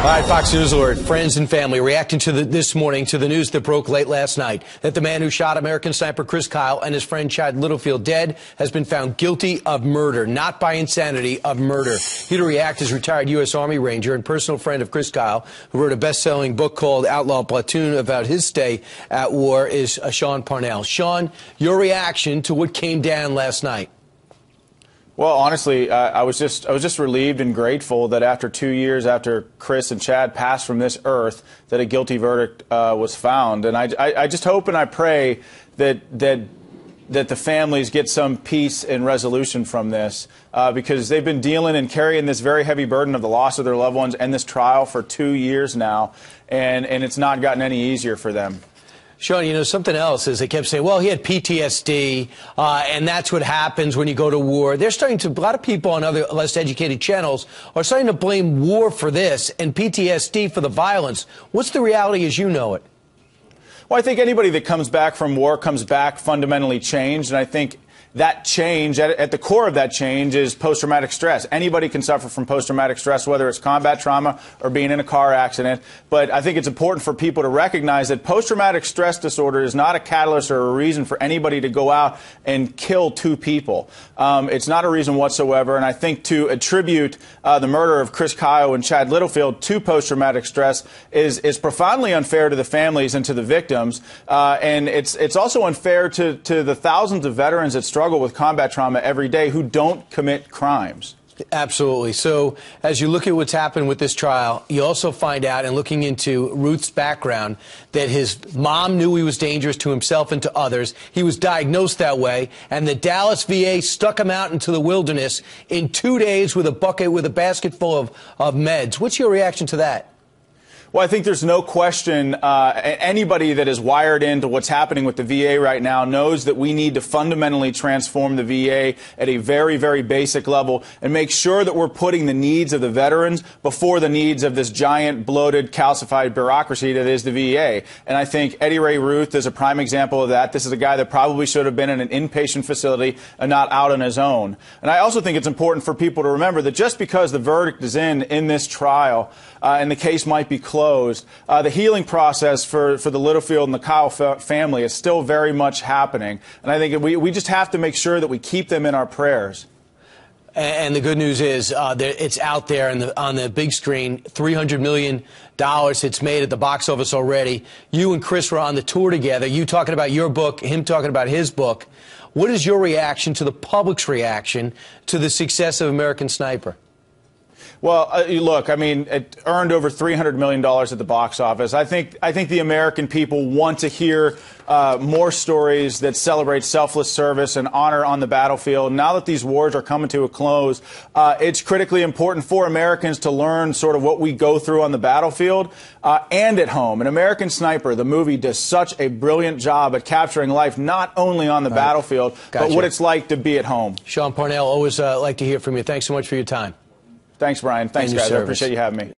All right, Fox News alert. Friends and family reacting to the, this morning to the news that broke late last night that the man who shot American sniper Chris Kyle and his friend Chad Littlefield dead has been found guilty of murder, not by insanity, of murder. Here to react is retired U.S. Army Ranger and personal friend of Chris Kyle, who wrote a best-selling book called Outlaw Platoon about his stay at war, is uh, Sean Parnell. Sean, your reaction to what came down last night? Well, honestly, uh, I was just I was just relieved and grateful that after two years after Chris and Chad passed from this earth, that a guilty verdict uh, was found, and I, I, I just hope and I pray that that that the families get some peace and resolution from this uh, because they've been dealing and carrying this very heavy burden of the loss of their loved ones and this trial for two years now, and, and it's not gotten any easier for them. Sean, you know, something else is they kept saying, well, he had PTSD, uh, and that's what happens when you go to war. They're starting to, a lot of people on other less educated channels are starting to blame war for this and PTSD for the violence. What's the reality as you know it? Well, I think anybody that comes back from war comes back fundamentally changed, and I think that change, at, at, the core of that change, is post traumatic stress. Anybody can suffer from post traumatic stress, whether it's combat trauma or being in a car accident. But I think it's important for people to recognize that post traumatic stress disorder is not a catalyst or a reason for anybody to go out and kill two people. Um, it's not a reason whatsoever. And I think to attribute uh, the murder of Chris Kyle and Chad Littlefield to post traumatic stress is, is profoundly unfair to the families and to the victims. Uh, and it's, it's also unfair to, to the thousands of veterans that struggle with combat trauma every day who don't commit crimes. Absolutely. So, as you look at what's happened with this trial, you also find out, in looking into Routh's background, that his mom knew he was dangerous to himself and to others. He was diagnosed that way, and the Dallas VA stuck him out into the wilderness in two days with a bucket, with a basket full of, of meds. What's your reaction to that? Well, I think there's no question. Uh, anybody that is wired into what's happening with the VA right now knows that we need to fundamentally transform the VA at a very, very basic level and make sure that we're putting the needs of the veterans before the needs of this giant, bloated, calcified bureaucracy that is the VA. And I think Eddie Ray Routh is a prime example of that. This is a guy that probably should have been in an inpatient facility and not out on his own. And I also think it's important for people to remember that just because the verdict is in in this trial uh, and the case might be closed closed. Uh, the healing process for, for the Littlefield and the Kyle family is still very much happening. And I think we, we just have to make sure that we keep them in our prayers. And the good news is uh, it's out there the, on the big screen. $300 million it's made at the box office already. You and Chris were on the tour together. You talking about your book, him talking about his book. What is your reaction to the public's reaction to the success of American Sniper? Well, uh, look, I mean, it earned over $300 million at the box office. I think, I think the American people want to hear uh, more stories that celebrate selfless service and honor on the battlefield. Now that these wars are coming to a close, uh, it's critically important for Americans to learn sort of what we go through on the battlefield uh, and at home. An American Sniper, the movie, does such a brilliant job at capturing life not only on the right. battlefield, gotcha. but what it's like to be at home. Sean Parnell, always uh, like to hear from you. Thanks so much for your time. Thanks, Brian. Thanks, guys. Service. I appreciate you having me.